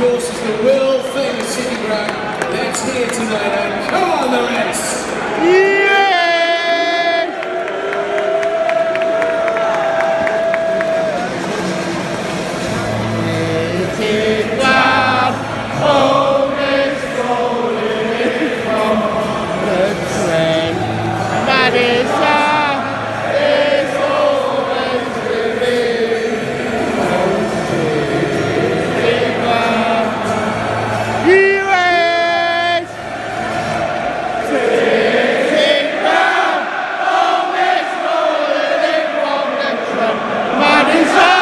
course, is the world famous city ground that's here tonight. And come on, the rest! Yeah! Marisa!